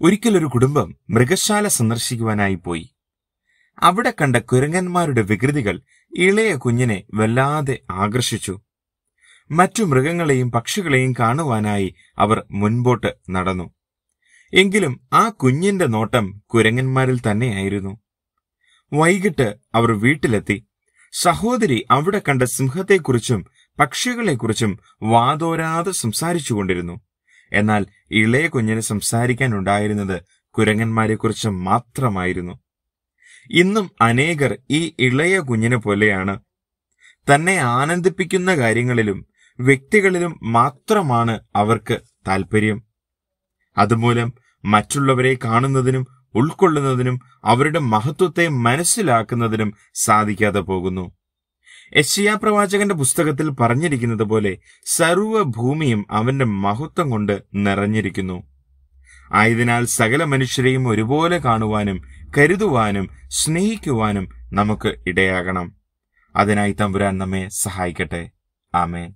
ഒരിക്കലൊരു കുടുംബം മൃഗശാല സന്ദർശിക്കുവാനായി പോയി. അവിടെ കണ്ട കുരങ്ങന്മാരുടെ വികൃതികൾ ഇളയ കുഞ്ഞിനെ വല്ലാതെ ആകർഷിച്ചു. മറ്റു മൃഗങ്ങളെയും പക്ഷികളെയും കാണുവാനായി അവർ മുൻപോട്ട് നടന്നു. എങ്കിലും ആ കുഞ്ഞിന്റെ നോട്ടം കുരങ്ങന്മാരിൽ തന്നെയായിരുന്നു. വൈകിട്ട് അവർ വീട്ടിലെത്തി. സഹോദരി അവിടെ കണ്ട സിംഹത്തെക്കുറിച്ചും പക്ഷികളെക്കുറിച്ചും വാതോരാതെ സംസാരിച്ചുകൊണ്ടിരുന്നു. എന്നാൽ ഇളയ കുഞ്ഞിന് സംസാരിക്കാനുണ്ടായിരുന്നത് കുരങ്ങന്മാരെക്കുറിച്ച് മാത്രമായിരുന്നു. ഇന്നും അനേകർ ഈ ഇളയ കുഞ്ഞിനെ പോലെയാണ്. തന്നെ ആനന്ദിപ്പിക്കുന്ന കാര്യങ്ങളിലും വ്യക്തികളിലും മാത്രമാണ് അവർക്ക് താല്പര്യം അതുമൂലം മറ്റുള്ളവരെ കാണുന്നതിനും ഉൾക്കൊള്ളുന്നതിനും അവരുടെ മഹത്വത്തെ മനസ്സിലാക്കുന്നതിനും സാധിക്കാതെ പോകുന്നു. യശയാ പ്രവാചകന്റെ പുസ്തകത്തിൽ പറഞ്ഞിരിക്കുന്നത് പോലെ സർവഭൂമിയും അവന്റെ മഹത്വം കൊണ്ട് നിറഞ്ഞിരിക്കുന്നു. ആയതിനാൽ സകല മനുഷ്യരെയും ഒരുപോലെ കാണുവാനും കരുതുവാനും സ്നേഹിക്കുവാനും നമുക്ക് ഇടയാകണം. അതിനായി തമ്പുരാൻ നമ്മെ സഹായിക്കട്ടെ. ആമേൻ.